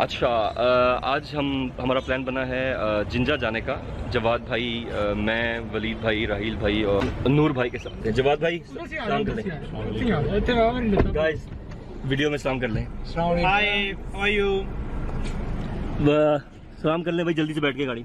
अच्छा आज हम हमारा प्लान बना है जिंजा जाने का। जवाद भाई मैं वलीद भाई राहील भाई और नूर भाई के साथ। जवाद भाई सलाम कर लें। गाइस वीडियो में सलाम कर लें। हाय? सलाम कर लें भाई जल्दी से बैठ के गाड़ी।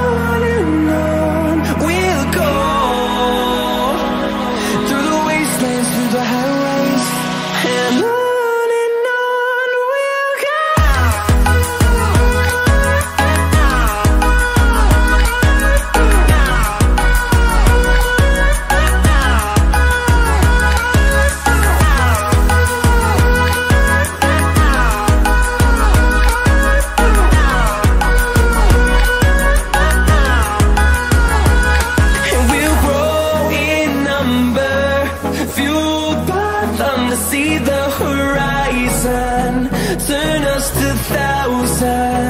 horizon, turn